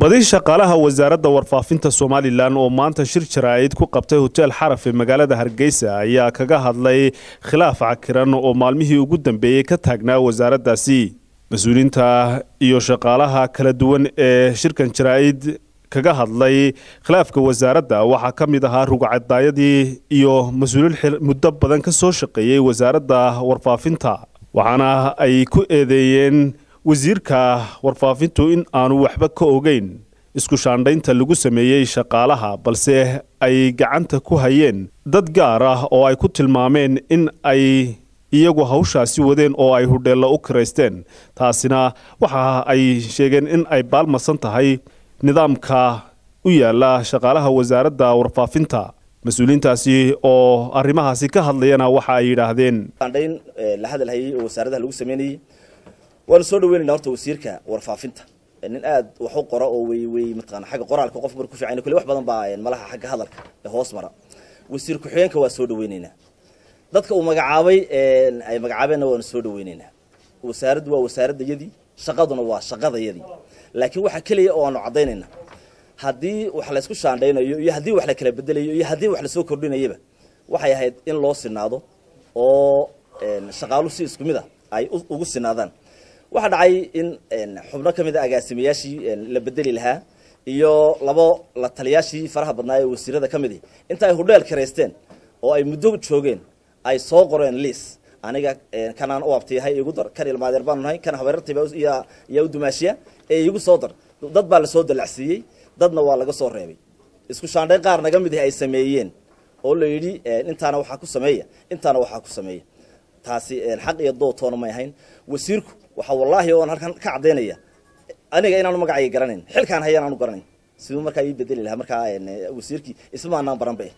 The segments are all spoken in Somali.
badi shaqaalaha wasaaradda warfaafinta somalilan oo maanta shir jaraa'id ku qabtay hoteel xaraf ee magaalada hargeysa ayaa kaga hadlay khilaaf cakiran oo maalmihii ugu dambeeyey ka taagnaa wasaaraddaasi. Mas'uuliyiinta iyo shaqaalaha kala duwan ee shirkan jaraa'id kaga hadlay khilaafka wasaaradda waxaa ka mid ahaa rugcadaayadii iyo mas'uuliin muddo badan ka soo shaqeeyey wasaaradda warfaafinta waxaana ay ku eedeeyeen wasiirka warfaafintu in aanu waxba ka ogeyn isku shaandhaynta lagu sameeyey shaqaalaha balse ay gacanta ku hayeen dad gaar ah oo ay ku tilmaameen in ay iyagu hawshaasi wadeen oo ay hudheello u kiraysteen taasina waxa ay sheegeen in ay baalmasan tahay nidaamka u yaalla shaqaalaha wasaaradda warfaafinta. Mas'uuliyiintaasi oo arrimahaasi ka hadlayana waxa ay yidhaahdeen. Shaandhayn la hadalhayay oo wasaaradaha lagu sameynayay waanu soo dhaweynayna horta wasiirka warfaafinta. Nin aad wax u qora oo wey wey mataqana xagga qoraalka qof mar ku fiican kule wax badan baa malaha xagga hadalka ee hoos mara. Wasiir ku-xigeenka waa soo dhaweynaynaa dadka uu magacaabay ay magacaabeenna waanu soo dhaweynaynaa wasaaraddu waa wasaaradayadii shaqaduna waa shaqadayadii. Laakiin waxa keliya oo aanu caddaynayna haddii wax laysku shaandhaynayo iyo haddii wax la kala bedelayo iyo haddii wax la soo kordhinayaba waxay ahayd in loo sinaado oo shaqaalu si isku mid a ay ugu sinaadaan waxaa dhacay in xubno ka mid a agaasimayaashii la bedeli lahaa iyo labo la taliyaashii faraha badnaa ee wasiirada ka midi inta ay hudheel karaysteen oo ay muddo joogeen ay soo qoreen liis. Aniga kanaan u abtiyahay igu dar kan ilmaadeer baanu nahay kan habeertayba yaa u dumaashiya ee igu soo dar. Dad baa la soo dalacsiiyey dadna waa laga soo reebay. Isku shaandhayn qaar naga mid ay sameeyeen oo la yidhi intaana waxaa ku sameeya intaana waxaa ku sameeya. Taasi xaq iyo dootoona may ahayn. Wasiirku waxaa wallaahi oon halkan ka caddaynaya aniga inaanu magacayga garanayn xilkaan hayaan aanu garanayn siduu markaa ii bedeli lahaa markaa wasiirkii isma anaan baranba eh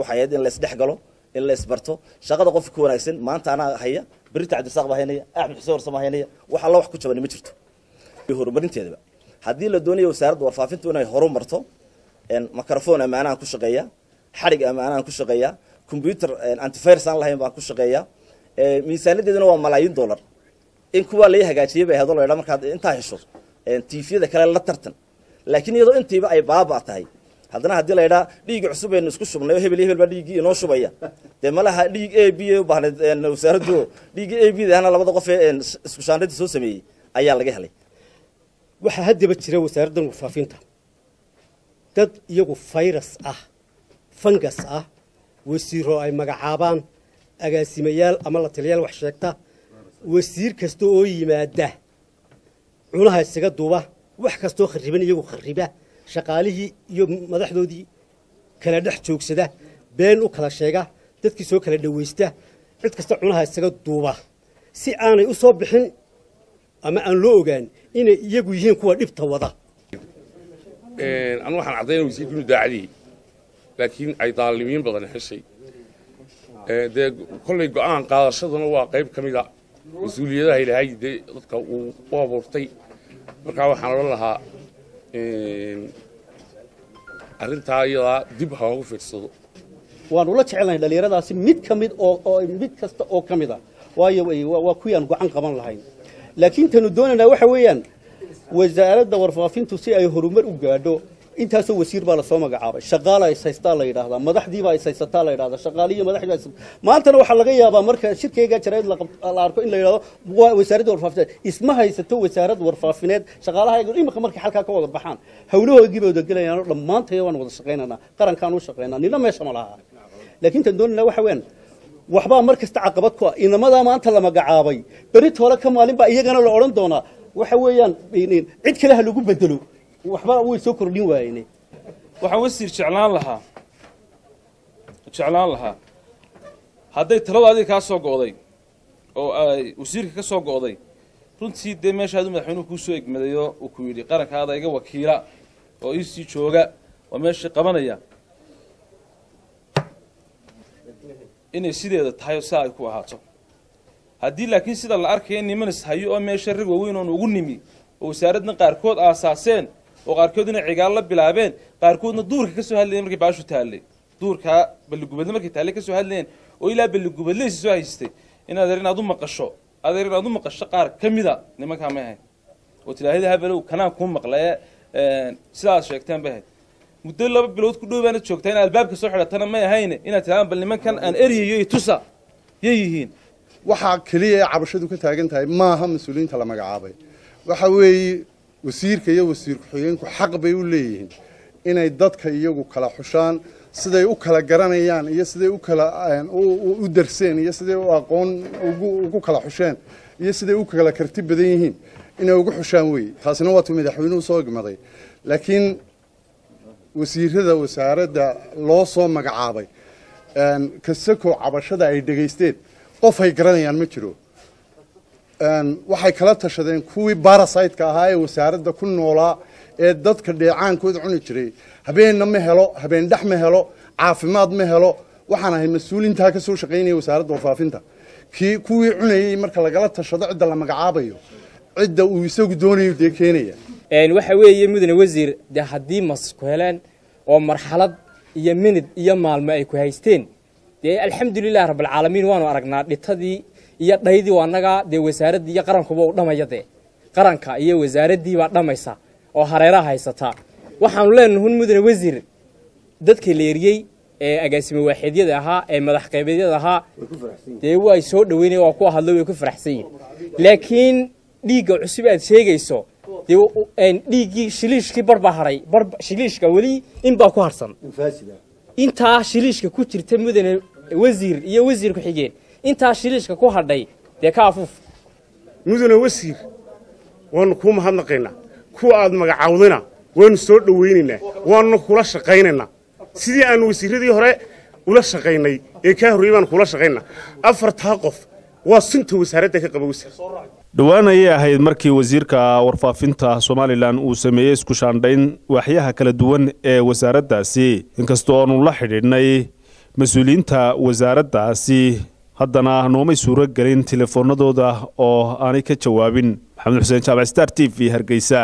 waxay ahayd in laysdhex galo in la isbarto shaqada qofka ka wanaagsan maanta anaa haya berita cabdirasaaq baa haynaya axmed xuseen warsama haynaya wax alla wax ku jabani ma jirto. Horumarinteedaba. Haddii la doonayo wasaaradda warfaafintu inay horumarto microphone ammaanahan ku shaqeeya xadhig ammaanahan ku shaqeeya combyuter antivirus aan lahayn baan ku shaqeeya miisaanadeeduna waa malaayiin dollar in kuwaa lai hagaajiyay bay ahdo laydhaa markaad intaa hesho tifyada kale la tartan. Laakiin iyadoo intiiba ay baaba tahay. Haddana haddii laydhaa dhiigi cusub aynu isku shubnay hebel hebel baa dhiiggii inoo shubaya. Dee malaha dhiig a b u baahnayd wasaaraddu dhiiggii a b dahna labada qof ee isku soo sameeyey ayaa laga helay. Waxaa haddaba jira wasaaraddan warfaafinta dad iyagu fayrus ah fangas ah wasiiro ay magacaabaan agaasimayaal ama la taliyaal wax sheegta wasiir kasta oo yimaada. Cunaha isaga duuba wax kastoo khariban iyagu khariba. Shaqaalihii iyo madaxdoodii kala dhex joogsada been u kala sheega dadkii soo kala dhawaysta cid kasta cunaha isaga duuba. Si aanay u soo bixin ama aan loo ogaan inay iyagu yihiin kuwa dhibta wada. Anu waxaan caddaynaya wasiirku inu daacadihii laakiin ay daalimiin badan heshay dee kollay go'aan qaadashaduna waa qayb ka mida mas'uuliyadaha ilaahay dee dadka uu u abuurtay. Markaa waxaan odhan lahaa arrintaa iyadaa dib ha loogu fiirsado. Waanu la jecelnahay dhallinyaradaasi mid ka mid oo mid kasta oo ka mid a waayo waa kuwii aan gacan qaban lahayn. Laakiin tanu doonaynaa waxa weeyaan wasaaradda warfaafintu si ay horumar u gaadho intaasoo wasiir baa la soo magacaabay. Shaqaala is haystaa la yidhaahdaa madaxdiibaa is la yidhahdaa shaqaaliyo madaxdii baa maantana waxaa laga yaabaa marka shirkeyga jarayd la arko in la yidhahdo wasaaradda warfaafineed isma haysato wasaarad warfaafineed shaqaalaha imika markay halkaa ka wada baxaan. Hawlahoogii bay wada gelayaanoo dhammaantaya waan wada shaqaynaynaa qarankaan u shaqaynaa nina meesha ma laha laakiin tan doonayna waxa weeyaan waxbaa mar caqabad ku ah. Inamadaa maanta la magacaabay beri toole ka maalin baa iyagana la odhan doonaa. Waxa weeyaan cid kale ha lagu bedelo waxba way soo kordhin waayeen waxaan wasiir jeclaan lahaa jeclaan lahaa hadday taladu adiga kaa soo go'day oo wasiirka ka soo go'day runtii dee meeshaadu madaxweynuhu kuu soo egmadayo uu ku yidhi qarankaada iga wakiila oo iisii jooga oo meeshii qabanaya. Inay sideeda tahay oo sidaa ay ku ahaato. Haddii laakiin sida la arkaya nimanis hayo oo meesha rag waaweyn oon ugu nimi oo wasaaradna qaarkood aasaaseen oo qaarkoodna cigaal la bilaabeen qaarkoodna duurka ka soo hadlayeen markay baashu taallay. Duurkaa balligubadle markay taallay ka soo hadlayeen oo ilaa balligubadleysi soo haystay. In adeer inaad u maqasho adeer inaad u maqasho qaar ka mida nimankaa may ahayn oo tilaahida habelow kanaan kuu maqlaye sidaad sheegteen bay ahayd. Muddo laba bilood ku dhow joogtaa in albaabka soo xidhatana may ahayne inaad tidhahdaan bal nimankan aan eryayo tusa yay yihiin. Waxaa keliya ee cabashadu ka taagan tahay maaha mas'uuliyiinta la magacaabay. Waxa weeye wasiirka iyo wasiir ku-xigeenku xaq bay u leeyihiin inay dadka iyagu kala xushaan siday u kala garanayaan iyo siday u kala u darseen iyo siday u aqoon ugu kala xusheen iyo siday u kala karti badan yihiin inay ugu xushaan weeye taasina waatuu madaxweynuhu soo egmaday laakiin wasiirada wasaaradda loo soo magacaabay kasakoo cabashada ay dhegaysteen qof ay garanayaan ma jiro waxay kala tashadeen kuwii barasiteka ahaa ee wasaaradda ku noolaa ee dadka dheecaankooda cuni jiray. Habeenna ma helo habeen dhex ma helo caafimaad ma helo. Waxaan ahay mas'uulintaa ka soo shaqaynaya wasaaradda warfaafinta kii kuwii cunayey marka lagala tashado cidda la magacaabayo cidda uu isagu doonayo dee keenaya. Waxa weeye mudane wasiir dee haddii masku heleen oo marxalad iyo minid iyo maalmo ay ku haysteen dee alxamdulilah rabbilcaalamiin waanu aragnaa dhitadii iyo dhaydii annagaa dee wasaaraddii iyo qarankuba u dhamaya dee. Qaranka iyo wasaaraddiibaa dhammaysa oo hareeraha haysataa waxaanu leenahun mudane wasiir dadka leeriyey ee agaasimo waaxeedyada ahaa ee madax qaybeedyada ahaa dee way soo dhaweynaya waa kuwa hadlo way ku faraxsan yihiin laakiin dhiigga cusub aad sheegayso dee dhiiggii shiliishkii bar baa hadhay bar shiliishka weli in baa ku harsan. Intaa shiliishka ku jirta mudane wasiir iyo wasiir ku-xigeen intaa shiliishka ku hadhay dee ka afuuf. Mudane wasiir waanu kuu mahadnaqaynaa kuwa aad magacaawdayna waanu soo dhowaynaynaa waanuna kula shaqaynaynaa. Sidii aanu wasiiradii hore ula shaqaynay ee kaa horreyey baanu kula shaqaynaa. Afartaa qof waa sunta wasaaradda ka qaba wasiir. Dhowaan ayay ahayd markii wasiirka warfaafinta somalilan uu sameeyey isku shaandhayn waaxyaha kala duwan ee wasaaraddaasi inkastoo aanu la xidhiidhnay mas'uuliyiinta wasaaraddaasi haddana noomay suuro gelin telefoonadooda oo aanay ka jawaabin. Maxamed xuseen jaamac star t v hargeysa